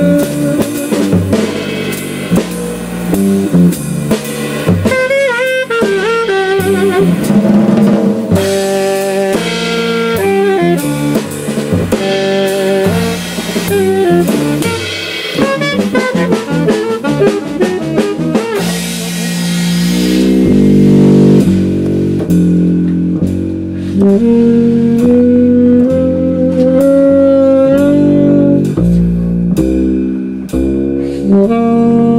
you. Mm-hmm.